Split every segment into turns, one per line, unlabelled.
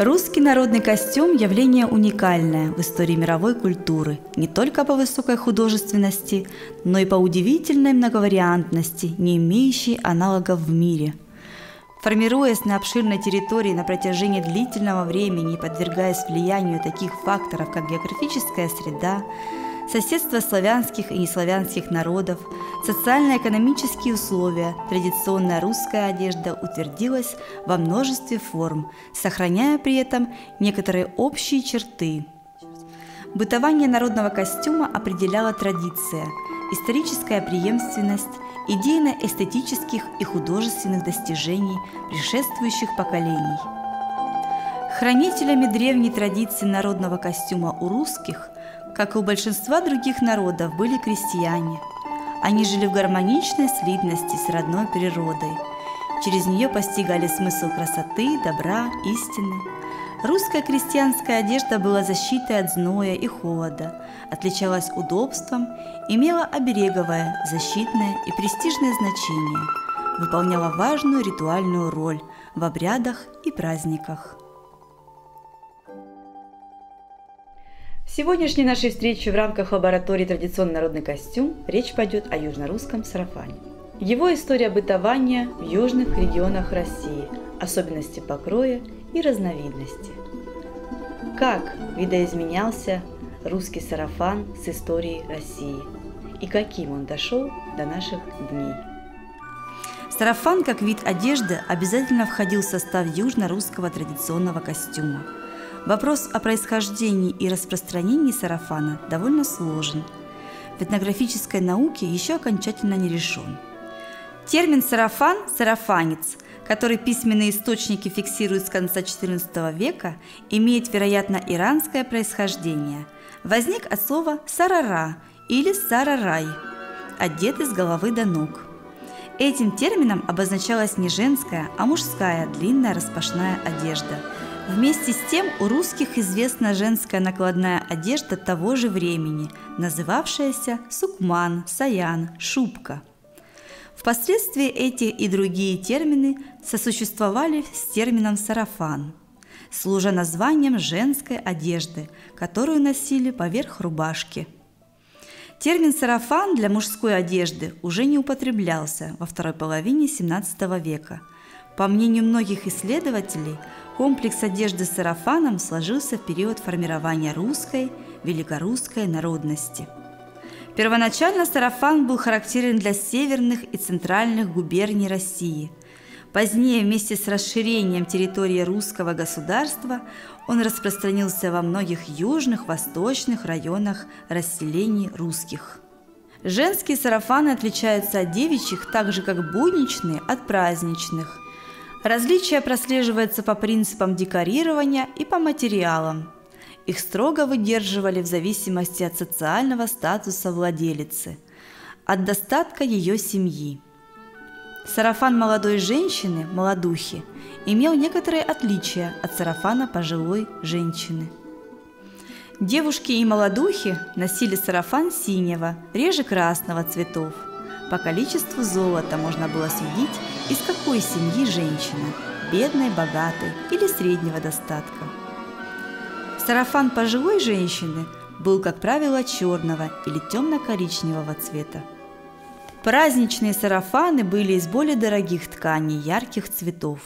Русский народный костюм – явление уникальное в истории мировой культуры, не только по высокой художественности, но и по удивительной многовариантности, не имеющей аналогов в мире. Формируясь на обширной территории на протяжении длительного времени и подвергаясь влиянию таких факторов, как географическая среда, соседство славянских и неславянских народов, социально-экономические условия, традиционная русская одежда утвердилась во множестве форм, сохраняя при этом некоторые общие черты. Бытование народного костюма определяла традиция, историческая преемственность, идейно-эстетических и художественных достижений предшествующих поколений. Хранителями древней традиции народного костюма у русских – как и у большинства других народов, были крестьяне. Они жили в гармоничной слитности с родной природой. Через нее постигали смысл красоты, добра, истины. Русская крестьянская одежда была защитой от зноя и холода, отличалась удобством, имела обереговое, защитное и престижное значение, выполняла важную ритуальную роль в обрядах и праздниках. В сегодняшней нашей встрече в рамках лаборатории «Традиционный народный костюм» речь пойдет о южно-русском сарафане. Его история бытования в южных регионах России, особенности покроя и разновидности. Как видоизменялся русский сарафан с историей России и каким он дошел до наших дней. Сарафан как вид одежды обязательно входил в состав южно-русского традиционного костюма – Вопрос о происхождении и распространении сарафана довольно сложен. В этнографической науке еще окончательно не решен. Термин «сарафан» – «сарафанец», который письменные источники фиксируют с конца XIV века, имеет, вероятно, иранское происхождение. Возник от слова «сарара» или «сарарай» – одетый с головы до ног. Этим термином обозначалась не женская, а мужская длинная распашная одежда – Вместе с тем у русских известна женская накладная одежда того же времени, называвшаяся сукман, саян, шубка. Впоследствии эти и другие термины сосуществовали с термином сарафан, служа названием женской одежды, которую носили поверх рубашки. Термин «сарафан» для мужской одежды уже не употреблялся во второй половине XVII века. По мнению многих исследователей – Комплекс одежды с сарафаном сложился в период формирования русской, великорусской народности. Первоначально сарафан был характерен для северных и центральных губерний России. Позднее, вместе с расширением территории русского государства, он распространился во многих южных, восточных районах расселений русских. Женские сарафаны отличаются от девичьих так же, как будничные от праздничных – Различия прослеживаются по принципам декорирования и по материалам. Их строго выдерживали в зависимости от социального статуса владелицы, от достатка ее семьи. Сарафан молодой женщины, молодухи, имел некоторые отличия от сарафана пожилой женщины. Девушки и молодухи носили сарафан синего, реже красного цветов. По количеству золота можно было судить, из какой семьи женщина – бедной, богатой или среднего достатка. Сарафан пожилой женщины был, как правило, черного или темно-коричневого цвета. Праздничные сарафаны были из более дорогих тканей ярких цветов.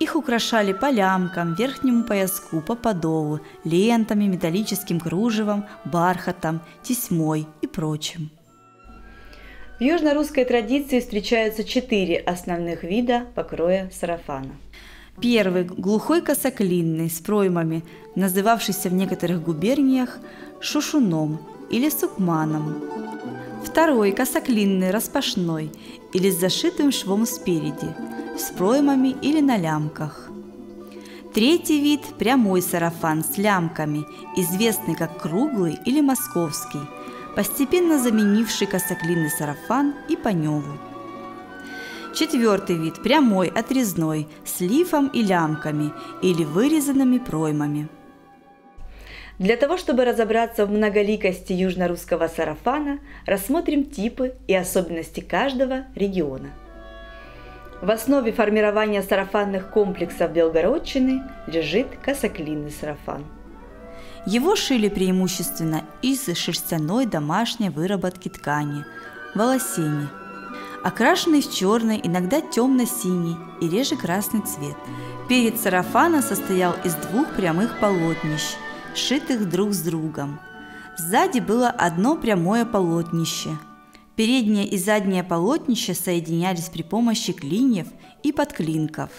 Их украшали по лямкам, верхнему пояску, по подолу, лентами, металлическим кружевом, бархатом, тесьмой и прочим. В южно-русской традиции встречаются четыре основных вида покроя сарафана. Первый – глухой косоклинный с проймами, называвшийся в некоторых губерниях шушуном или сукманом. Второй – косоклинный распашной или с зашитым швом спереди, с проймами или на лямках. Третий вид – прямой сарафан с лямками, известный как круглый или московский – постепенно заменивший косоклинный сарафан и паневу. Четвертый вид – прямой, отрезной, с лифом и лямками или вырезанными проймами. Для того, чтобы разобраться в многоликости южно-русского сарафана, рассмотрим типы и особенности каждого региона. В основе формирования сарафанных комплексов Белгородчины лежит косоклинный сарафан.
Его шили преимущественно из шерстяной домашней выработки ткани – волосени, окрашенный в черный, иногда темно-синий и реже красный цвет. Перед сарафана состоял из двух прямых полотнищ, сшитых друг с другом. Сзади было одно прямое полотнище – Переднее и заднее полотнище соединялись при помощи клиньев и подклинков.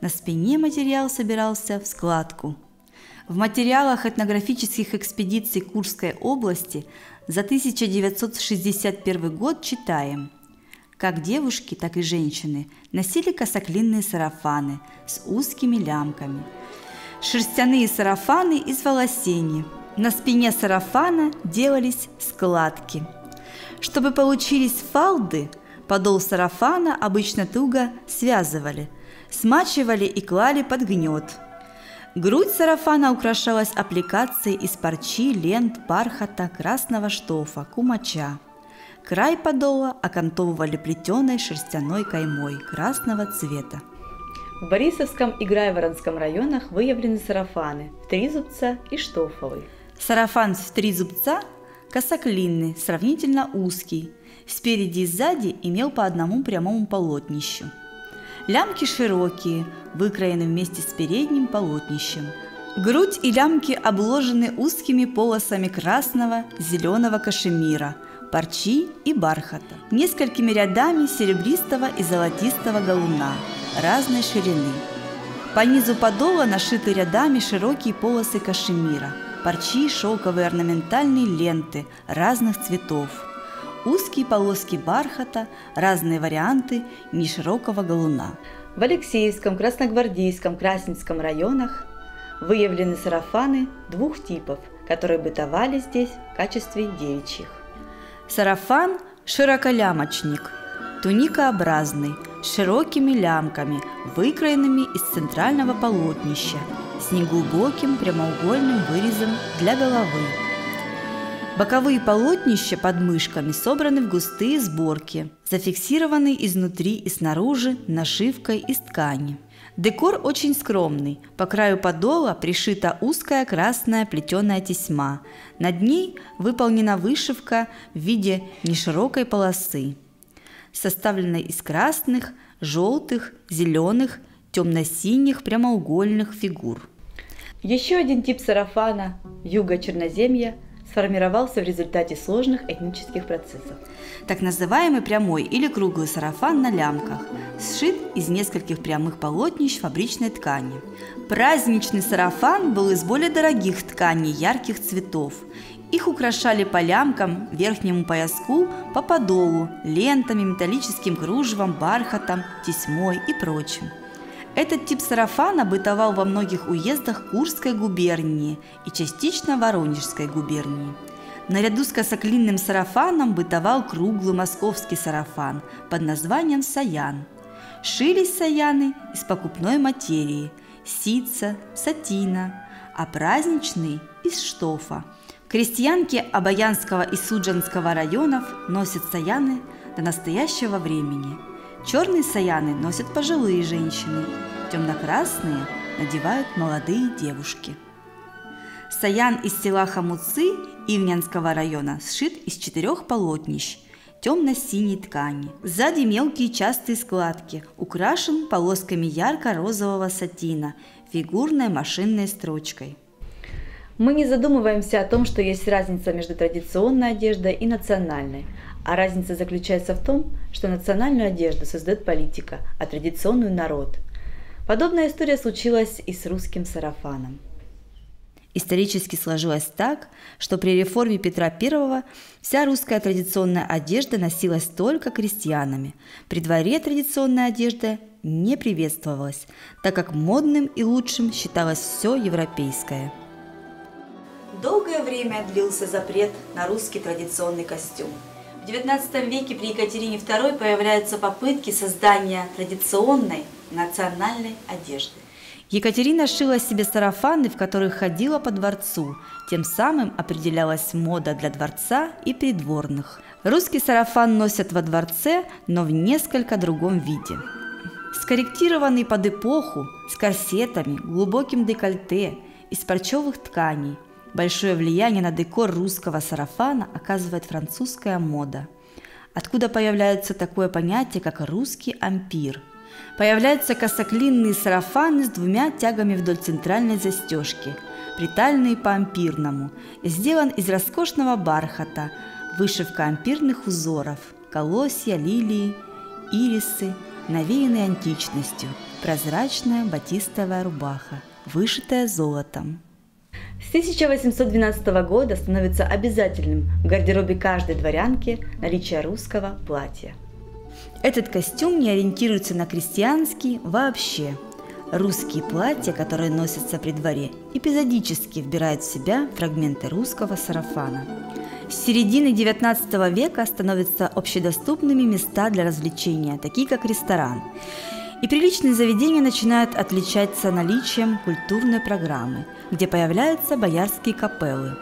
На спине материал собирался в складку. В материалах этнографических экспедиций Курской области за 1961 год читаем – как девушки, так и женщины носили косоклинные сарафаны с узкими лямками. Шерстяные сарафаны из волосени. На спине сарафана делались складки – чтобы получились фалды, подол сарафана обычно туго связывали, смачивали и клали под гнет. Грудь сарафана украшалась аппликацией из парчи, лент, бархата, красного штофа, кумача. Край подола окантовывали плетеной шерстяной каймой красного цвета.
В Борисовском и Грайворонском районах выявлены сарафаны в три зубца и штофовый.
Сарафан в три зубца косоклинный, сравнительно узкий, спереди и сзади имел по одному прямому полотнищу. Лямки широкие, выкроены вместе с передним полотнищем. Грудь и лямки обложены узкими полосами красного, зеленого кашемира, парчи и бархата, несколькими рядами серебристого и золотистого галуна разной ширины. По низу подола нашиты рядами широкие полосы кашемира – парчи, шелковые орнаментальные ленты разных цветов, узкие полоски бархата, разные варианты неширокого галуна.
В Алексеевском, Красногвардейском, Красненском районах выявлены сарафаны двух типов, которые бытовали здесь в качестве девичьих.
Сарафан – широколямочник, туникообразный, с широкими лямками, выкроенными из центрального полотнища – с неглубоким прямоугольным вырезом для головы. Боковые полотнища под мышками собраны в густые сборки, зафиксированы изнутри и снаружи нашивкой из ткани. Декор очень скромный. По краю подола пришита узкая красная плетеная тесьма. Над ней выполнена вышивка в виде неширокой полосы, составленной из красных, желтых, зеленых темно-синих прямоугольных фигур.
Еще один тип сарафана юга-черноземья сформировался в результате сложных этнических процессов.
Так называемый прямой или круглый сарафан на лямках, сшит из нескольких прямых полотнищ фабричной ткани. Праздничный сарафан был из более дорогих тканей ярких цветов. Их украшали по лямкам, верхнему пояску, по подолу, лентами, металлическим кружевом, бархатом, тесьмой и прочим. Этот тип сарафана бытовал во многих уездах Курской губернии и частично Воронежской губернии. Наряду с косоклинным сарафаном бытовал круглый московский сарафан под названием саян. Шились саяны из покупной материи – ситца, сатина, а праздничный – из штофа. Крестьянки Обаянского и Суджанского районов носят саяны до настоящего времени – Черные саяны носят пожилые женщины, темно-красные надевают молодые девушки. Саян из села Хамуцы Ивнянского района сшит из четырех полотнищ темно-синей ткани. Сзади мелкие частые складки, украшен полосками ярко-розового сатина, фигурной машинной строчкой.
Мы не задумываемся о том, что есть разница между традиционной одеждой и национальной – а разница заключается в том, что национальную одежду создает политика, а традиционную – народ. Подобная история случилась и с русским сарафаном.
Исторически сложилось так, что при реформе Петра I вся русская традиционная одежда носилась только крестьянами. При дворе традиционная одежда не приветствовалась, так как модным и лучшим считалось все европейское. Долгое время длился запрет на русский традиционный костюм – в XIX веке при Екатерине II появляются попытки создания традиционной национальной одежды. Екатерина шила себе сарафаны, в которых ходила по дворцу, тем самым определялась мода для дворца и придворных. Русский сарафан носят во дворце, но в несколько другом виде. скорректированный под эпоху, с корсетами, глубоким декольте, из парчевых тканей. Большое влияние на декор русского сарафана оказывает французская мода, откуда появляется такое понятие, как русский ампир. Появляются косоклинные сарафаны с двумя тягами вдоль центральной застежки, притальные по ампирному, сделан из роскошного бархата, вышивка ампирных узоров, колосья, лилии, ирисы, навеянные античностью, прозрачная батистовая рубаха, вышитая золотом.
С 1812 года становится обязательным в гардеробе каждой дворянки наличие русского платья.
Этот костюм не ориентируется на крестьянский вообще. Русские платья, которые носятся при дворе, эпизодически вбирают в себя фрагменты русского сарафана. С середины XIX века становятся общедоступными места для развлечения, такие как ресторан. И приличные заведения начинают отличаться наличием культурной программы, где появляются боярские капеллы.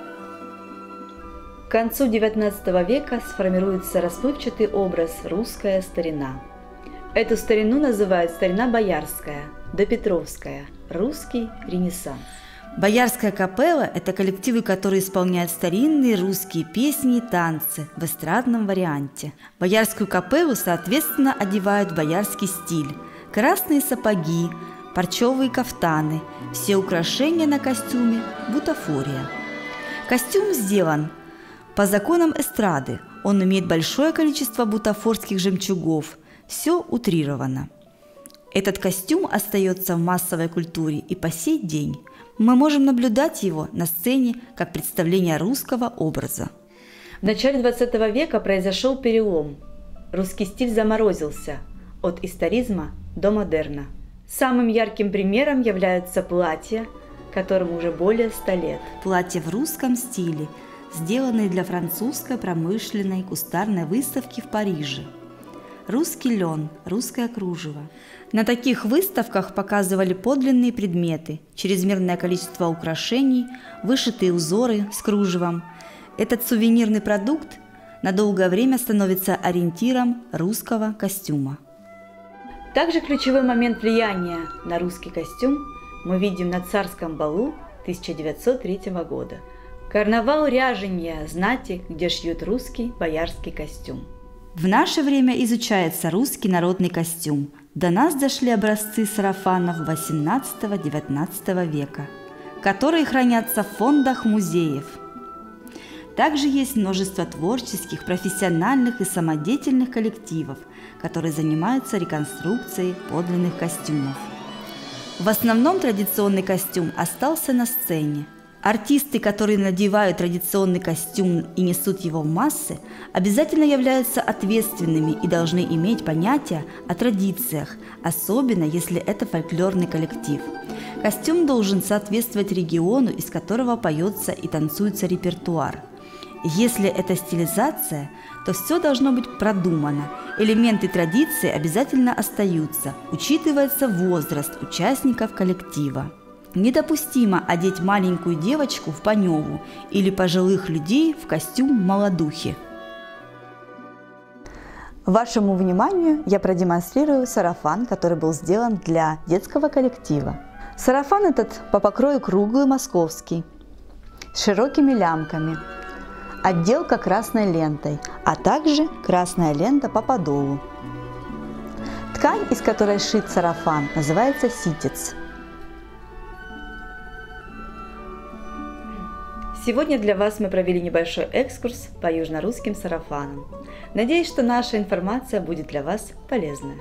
К концу XIX века сформируется расплывчатый образ «русская старина». Эту старину называют старина боярская, допетровская, русский ренессанс.
Боярская капелла – это коллективы, которые исполняют старинные русские песни и танцы в эстрадном варианте. Боярскую капеллу, соответственно, одевают в боярский стиль – красные сапоги, парчевые кафтаны, все украшения на костюме – бутафория. Костюм сделан по законам эстрады. Он имеет большое количество бутафорских жемчугов. Все утрировано. Этот костюм остается в массовой культуре и по сей день. Мы можем наблюдать его на сцене как представление русского образа.
В начале 20 века произошел перелом. Русский стиль заморозился от историзма до модерна. Самым ярким примером являются платья, которым уже более 100 лет.
Платья в русском стиле, сделанные для французской промышленной кустарной выставки в Париже. Русский лен, русское кружево. На таких выставках показывали подлинные предметы, чрезмерное количество украшений, вышитые узоры с кружевом. Этот сувенирный продукт на долгое время становится ориентиром русского костюма.
Также ключевой момент влияния на русский костюм мы видим на царском балу 1903 года. Карнавал ряжения знати, где шьют русский боярский костюм.
В наше время изучается русский народный костюм. До нас дошли образцы сарафанов 18-19 века, которые хранятся в фондах музеев – также есть множество творческих, профессиональных и самодеятельных коллективов, которые занимаются реконструкцией подлинных костюмов. В основном традиционный костюм остался на сцене. Артисты, которые надевают традиционный костюм и несут его в массы, обязательно являются ответственными и должны иметь понятие о традициях, особенно если это фольклорный коллектив. Костюм должен соответствовать региону, из которого поется и танцуется репертуар – если это стилизация, то все должно быть продумано. Элементы традиции обязательно остаются, учитывается возраст участников коллектива. Недопустимо одеть маленькую девочку в паневу или пожилых людей в костюм молодухи.
Вашему вниманию я продемонстрирую сарафан, который был сделан для детского коллектива. Сарафан этот по покрою круглый московский, с широкими лямками – отделка красной лентой, а также красная лента по подолу. Ткань, из которой шит сарафан, называется ситец. Сегодня для вас мы провели небольшой экскурс по южно-русским сарафанам. Надеюсь, что наша информация будет для вас полезная.